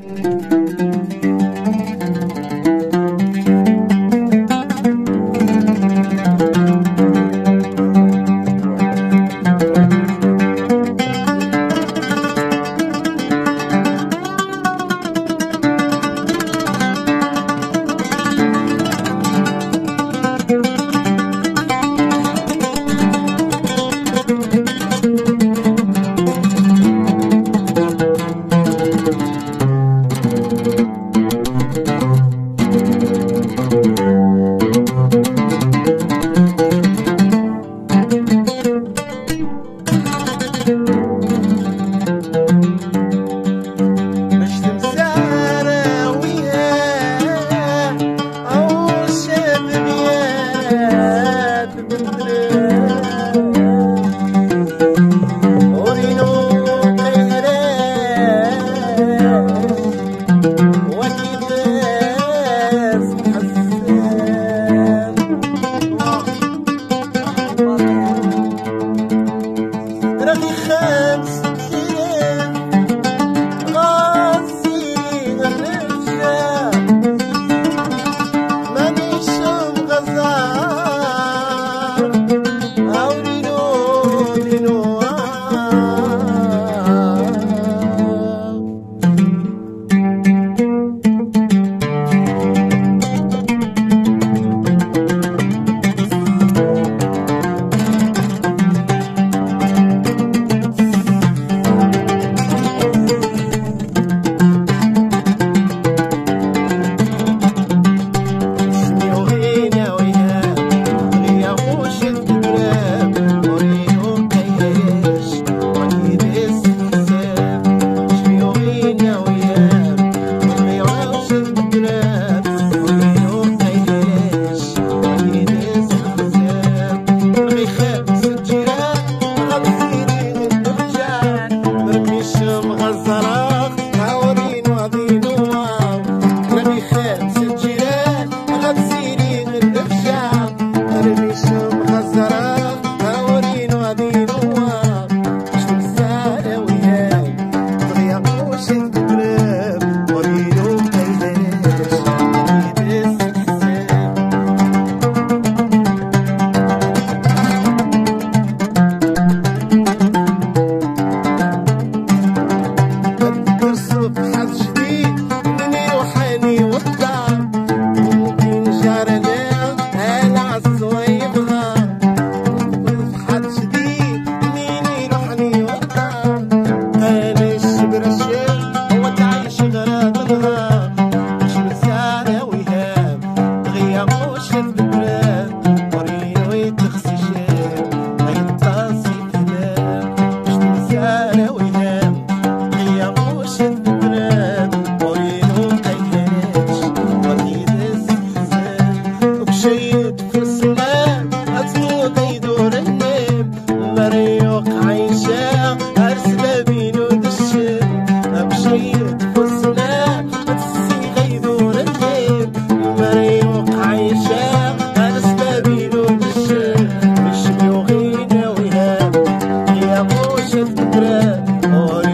うん。Oh,